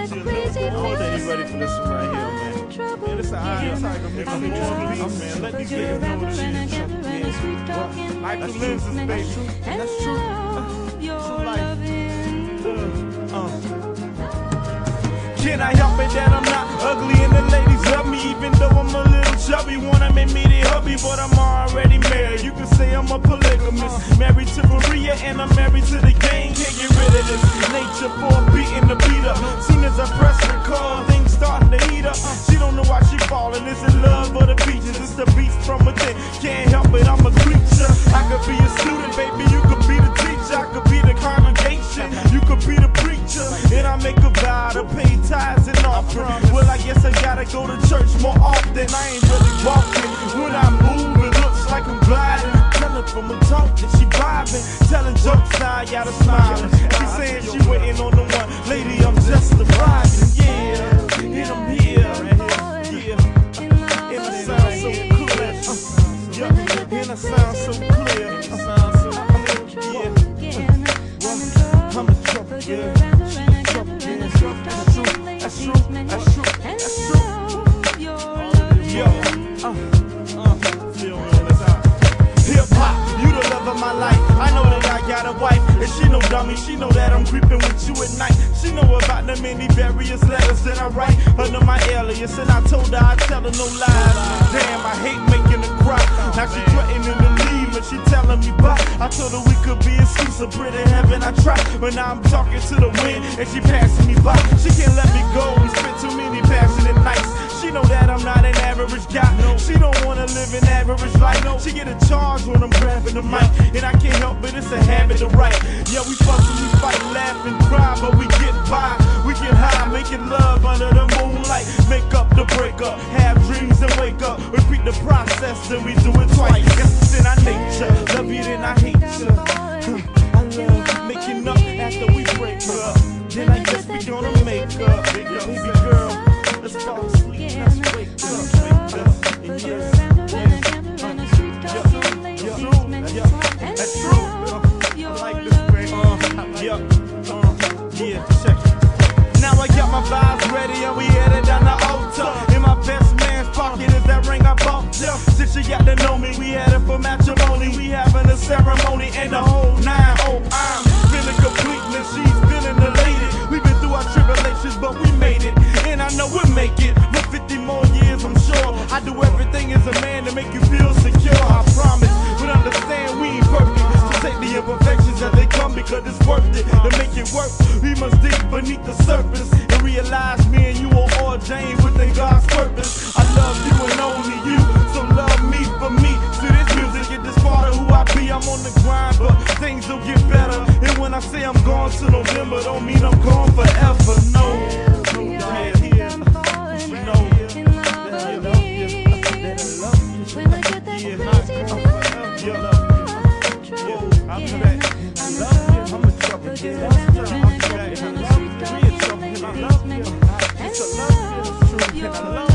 want you to know. I hope that you ready for this one right here, man. Man, this is how this how I can make a more beats, man. Let these niggas know what it is. Yeah. Like the lenses, baby. That's true. True life. Uh. Can I help it that I'm not ugly and the ladies love me Even though I'm a little chubby, wanna make me their hubby But I'm already married, you can say I'm a polygamist Married to Maria and I'm married to the game Can't get rid of this nature for beating the Well, I guess I gotta go to church more often. I ain't really walking. When I move, it looks like I'm gliding. Telling from a talk that she vibing. Telling jokes, now I gotta smile. She saying she waiting on the one. Lady, I'm just arriving. Yeah, and I'm here. Yeah, and I sound so clear. Uh, yeah, and I sound so clear. Clear. Yeah, I'm in trouble, yeah. Hip hop, you the love of my life. I know that I got a wife, and she no dummy. She know that I'm creeping with you at night. She know about the many various letters that I write under my alias, and I told her I'd tell her no lies. Damn, I hate making her cry. Now she threatening to leave, and she telling me bye. I told her we could be exclusive, pretty heaven. I try, but now I'm talking to the wind, and she passing me by. She can't let me go. We spent too many passionate nights. She know that I'm not an average guy. She an average life. She get a charge when I'm grabbing the mic, and I can't help it. It's a habit to write. Yeah, we and we fight, laugh and cry, but we get by. We get high, making love under the moonlight. Make up the breakup, have dreams and wake up. Repeat the process, then we do it twice. Guess it's in our nature. Love you, then I hate you. Yeah, uh. Now I got my ready and we headed down the altar. In my best man's pocket is that ring I bought. Since she got to know me, we for matrimony. We having a ceremony God's purpose. I love you and only you, so love me for me. See this music get this part of who I be. I'm on the grind, but things will get better. And when I say I'm gone to November, don't mean I'm gone forever. No, you.